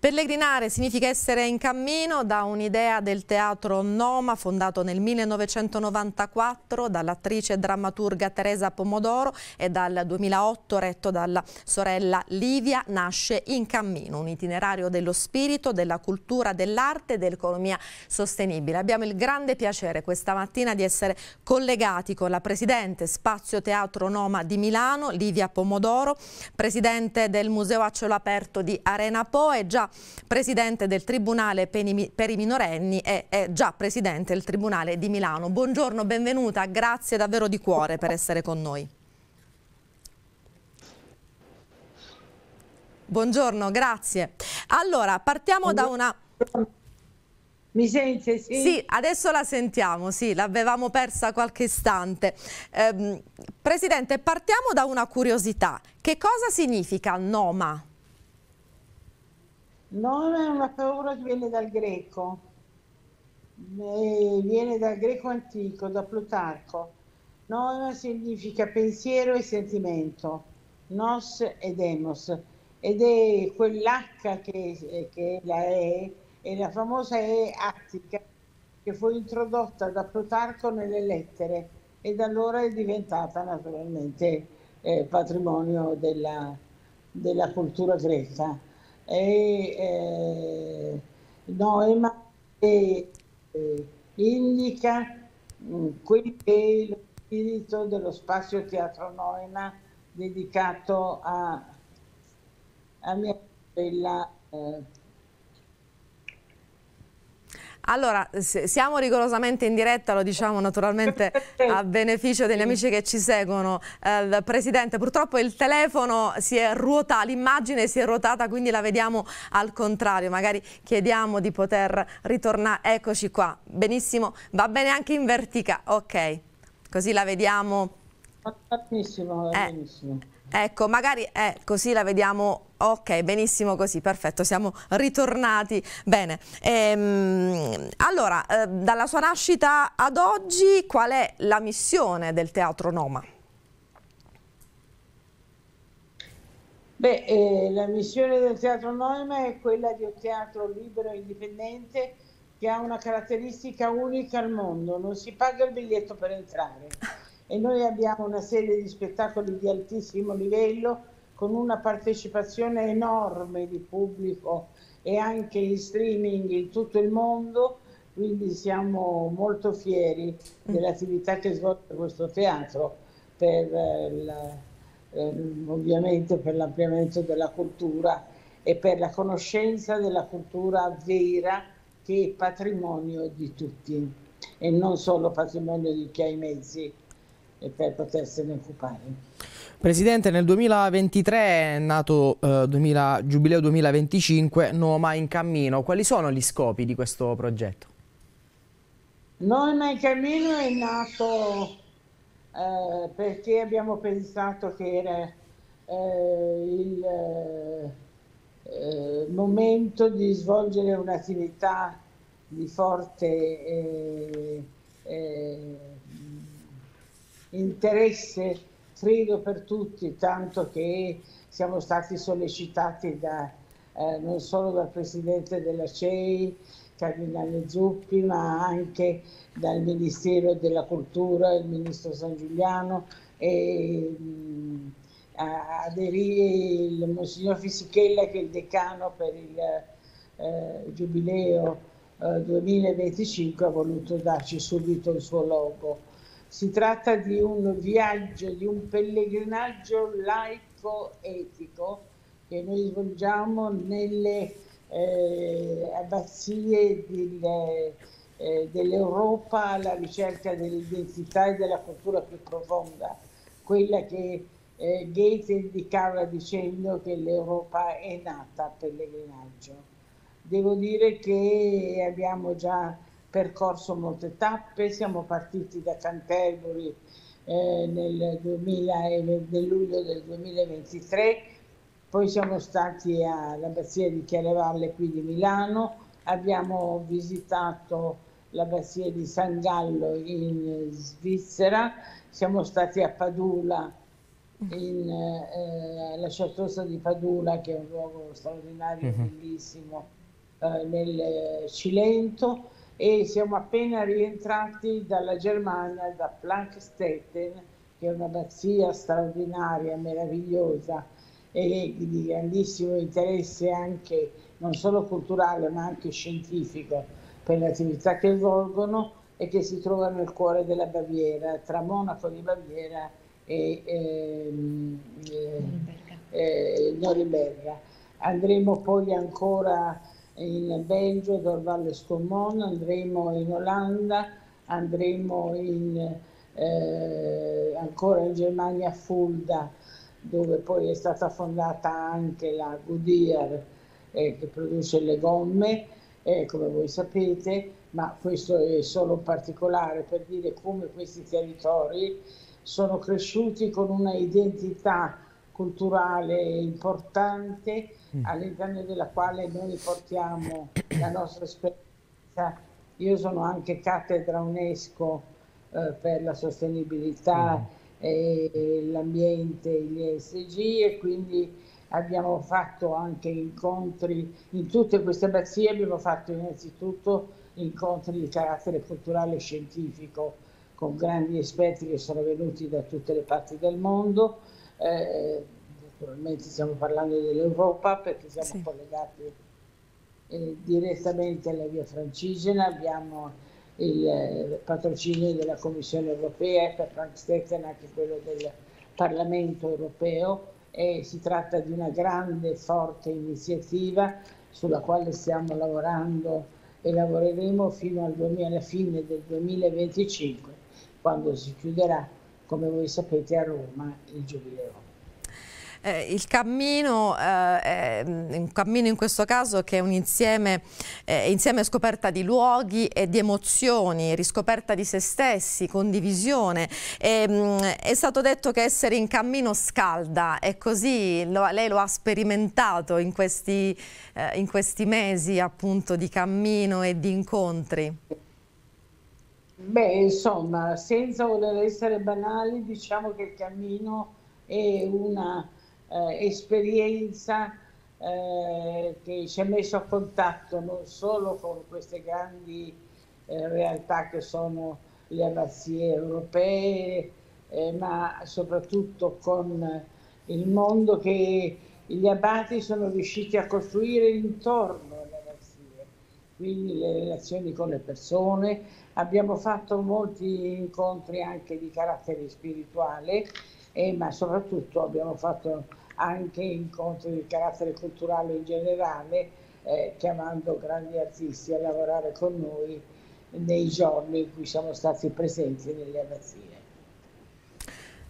Pellegrinare significa essere in cammino da un'idea del teatro Noma fondato nel 1994 dall'attrice e drammaturga Teresa Pomodoro e dal 2008 retto dalla sorella Livia nasce in cammino, un itinerario dello spirito, della cultura, dell'arte e dell'economia sostenibile. Abbiamo il grande piacere questa mattina di essere collegati con la Presidente Spazio Teatro Noma di Milano, Livia Pomodoro, Presidente del Museo a cielo aperto di Arena Po e già presidente del Tribunale per i minorenni e è già presidente del Tribunale di Milano. Buongiorno, benvenuta, grazie davvero di cuore per essere con noi. Buongiorno, grazie. Allora, partiamo da una... Mi sente? Sì? sì, adesso la sentiamo, sì, l'avevamo persa qualche istante. Eh, Presidente, partiamo da una curiosità. Che cosa significa Noma? Non è una parola che viene dal greco, viene dal greco antico, da Plutarco. Noema significa pensiero e sentimento, nos e demos, ed è quell'H che, che la E, è la famosa E attica che fu introdotta da Plutarco nelle lettere e da allora è diventata naturalmente eh, patrimonio della, della cultura greca e eh, Noema e, eh, indica mh, mm, quel che è lo spirito dello spazio Teatro Noema dedicato a, a mia sorella eh, allora, siamo rigorosamente in diretta, lo diciamo naturalmente a beneficio degli amici che ci seguono. Eh, Presidente, purtroppo il telefono si è ruotato, l'immagine si è ruotata, quindi la vediamo al contrario. Magari chiediamo di poter ritornare. Eccoci qua, benissimo. Va bene anche in verticale, ok. Così la vediamo. Benissimo, eh. benissimo. Ecco, magari eh, così la vediamo, ok, benissimo così, perfetto, siamo ritornati. Bene, ehm, allora, eh, dalla sua nascita ad oggi, qual è la missione del Teatro Noma? Beh, eh, la missione del Teatro Noma è quella di un teatro libero e indipendente che ha una caratteristica unica al mondo, non si paga il biglietto per entrare e noi abbiamo una serie di spettacoli di altissimo livello con una partecipazione enorme di pubblico e anche in streaming in tutto il mondo, quindi siamo molto fieri dell'attività che svolge questo teatro per la, eh, ovviamente per l'ampliamento della cultura e per la conoscenza della cultura vera che è patrimonio di tutti e non solo patrimonio di chi ha i mezzi per potersene occupare. Presidente, nel 2023 è nato eh, 2000, Giubileo 2025, Noma in cammino. Quali sono gli scopi di questo progetto? Noma in cammino è nato eh, perché abbiamo pensato che era eh, il eh, momento di svolgere un'attività di forte eh, eh, interesse credo per tutti, tanto che siamo stati sollecitati da, eh, non solo dal Presidente della CEI, Cardinale Zuppi, ma anche dal Ministero della Cultura, il Ministro San Giuliano e mh, aderì il Monsignor Fisichella che è il decano per il eh, Giubileo eh, 2025 ha voluto darci subito il suo logo si tratta di un viaggio, di un pellegrinaggio laico-etico che noi svolgiamo nelle eh, abbazie del, eh, dell'Europa alla ricerca dell'identità e della cultura più profonda, quella che eh, Goethe indicava dicendo che l'Europa è nata a pellegrinaggio. Devo dire che abbiamo già percorso molte tappe, siamo partiti da Canterbury eh, nel, 2000, nel luglio del 2023, poi siamo stati all'abbazia di Chiarevalle qui di Milano, abbiamo visitato l'abbazia di San Gallo in Svizzera, siamo stati a Padula in, eh, alla Certosa di Padula, che è un luogo straordinario, uh-huh. bellissimo, eh, nel Cilento, e siamo appena rientrati dalla Germania, da Plankstetten, che è un'abbazia straordinaria, meravigliosa e di grandissimo interesse anche non solo culturale ma anche scientifico per le attività che svolgono e che si trova nel cuore della Baviera, tra Monaco di Baviera e ehm, eh, eh, Norimberga. Andremo poi ancora in Belgio, Dorvalle Scommon, andremo in Olanda, andremo in, eh, ancora in Germania a Fulda, dove poi è stata fondata anche la Goodyear eh, che produce le gomme, eh, come voi sapete, ma questo è solo un particolare per dire come questi territori sono cresciuti con una identità culturale importante. All'interno della quale noi portiamo la nostra esperienza. Io sono anche cattedra UNESCO eh, per la sostenibilità mm. e l'ambiente, gli ESG e quindi abbiamo fatto anche incontri in tutte queste abbazie, abbiamo fatto innanzitutto incontri di carattere culturale e scientifico con grandi esperti che sono venuti da tutte le parti del mondo. Eh, naturalmente stiamo parlando dell'Europa perché siamo sì. collegati eh, direttamente alla via francigena, abbiamo il eh, patrocinio della Commissione europea e per Frank Stetten anche quello del Parlamento europeo e si tratta di una grande, forte iniziativa sulla quale stiamo lavorando e lavoreremo fino al 2000, alla fine del 2025, quando si chiuderà, come voi sapete, a Roma il Giubileo. Eh, il cammino eh, è un cammino in questo caso che è un insieme, eh, insieme scoperta di luoghi e di emozioni, riscoperta di se stessi, condivisione. E, mh, mm, è stato detto che essere in cammino scalda e così lo, lei lo ha sperimentato in questi, eh, in questi mesi appunto di cammino e di incontri. Beh, insomma, senza voler essere banali, diciamo che il cammino è una eh, esperienza eh, che ci ha messo a contatto non solo con queste grandi eh, realtà che sono le abbazie europee, eh, ma soprattutto con il mondo che gli abati sono riusciti a costruire intorno alle abbazie, quindi le relazioni con le persone. Abbiamo fatto molti incontri anche di carattere spirituale, eh, ma soprattutto abbiamo fatto anche incontri di carattere culturale in generale, eh, chiamando grandi artisti a lavorare con noi nei giorni in cui siamo stati presenti nelle abbazie.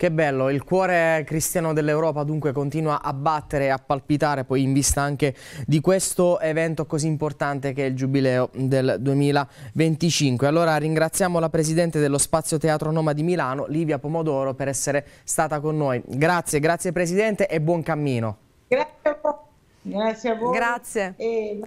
Che bello, il cuore cristiano dell'Europa dunque continua a battere e a palpitare poi in vista anche di questo evento così importante che è il Giubileo del 2025. Allora ringraziamo la Presidente dello Spazio Teatro Noma di Milano, Livia Pomodoro, per essere stata con noi. Grazie, grazie Presidente e buon cammino. Grazie a voi. Grazie. A voi. grazie. E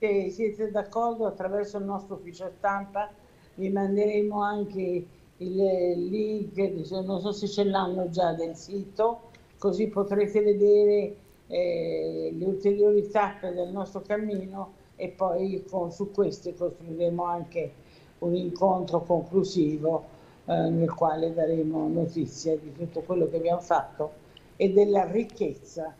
se siete d'accordo attraverso il nostro ufficio stampa vi manderemo anche il link, non so se ce l'hanno già del sito, così potrete vedere eh, le ulteriori tappe del nostro cammino e poi con, su queste costruiremo anche un incontro conclusivo eh, nel quale daremo notizia di tutto quello che abbiamo fatto e della ricchezza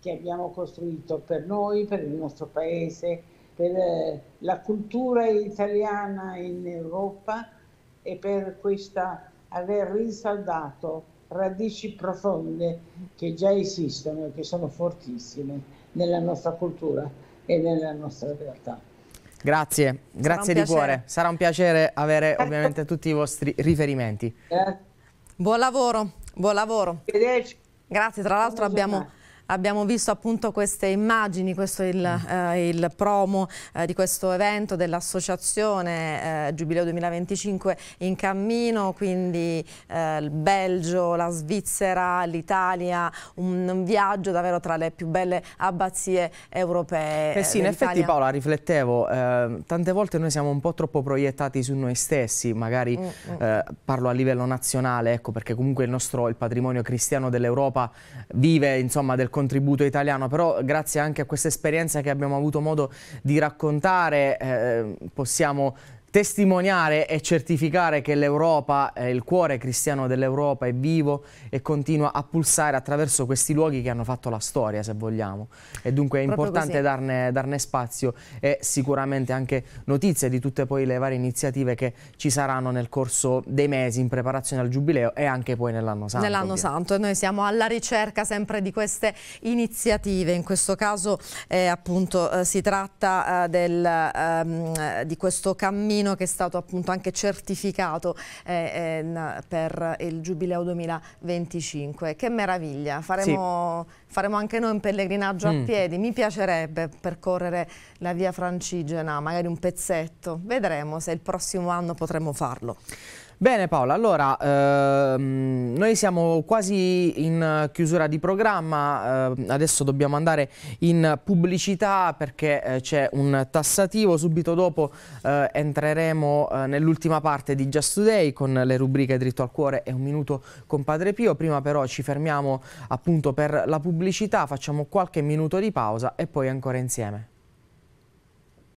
che abbiamo costruito per noi, per il nostro paese, per eh, la cultura italiana in Europa e per questa aver risaldato radici profonde che già esistono e che sono fortissime nella nostra cultura e nella nostra realtà. Grazie, grazie di cuore. Sarà un piacere avere ovviamente tutti i vostri riferimenti. Grazie. Buon lavoro, buon lavoro. Grazie, tra l'altro abbiamo Abbiamo visto appunto queste immagini, questo è il, mm. eh, il promo eh, di questo evento dell'associazione eh, Giubileo 2025 in cammino, quindi eh, il Belgio, la Svizzera, l'Italia, un, un, viaggio davvero tra le più belle abbazie europee. Eh sì, in effetti Paola riflettevo, eh, tante volte noi siamo un po' troppo proiettati su noi stessi, magari mm, mm. parlo a livello nazionale, ecco perché comunque il nostro il patrimonio cristiano dell'Europa vive insomma del contributo italiano, però grazie anche a questa esperienza che abbiamo avuto modo di raccontare eh, possiamo testimoniare e certificare che l'Europa, eh, il cuore cristiano dell'Europa è vivo e continua a pulsare attraverso questi luoghi che hanno fatto la storia, se vogliamo. E dunque è Proprio importante darne, darne, spazio e sicuramente anche notizie di tutte poi le varie iniziative che ci saranno nel corso dei mesi in preparazione al Giubileo e anche poi nell'anno santo. Nell'anno santo e noi siamo alla ricerca sempre di queste iniziative, in questo caso eh, appunto eh, si tratta eh, del, ehm, di questo cammino cammino che è stato appunto anche certificato eh, eh, per il Giubileo 2025. Che meraviglia, faremo, sì. faremo anche noi un pellegrinaggio mm. a piedi, mi piacerebbe percorrere la via Francigena, magari un pezzetto, vedremo se il prossimo anno potremo farlo. Bene Paola, allora ehm, noi siamo quasi in chiusura di programma, eh, adesso dobbiamo andare in pubblicità perché eh, c'è un tassativo, subito dopo eh, entreremo eh, nell'ultima parte di Just Today con le rubriche Dritto al Cuore e Un Minuto con Padre Pio, prima però ci fermiamo appunto per la pubblicità, facciamo qualche minuto di pausa e poi ancora insieme.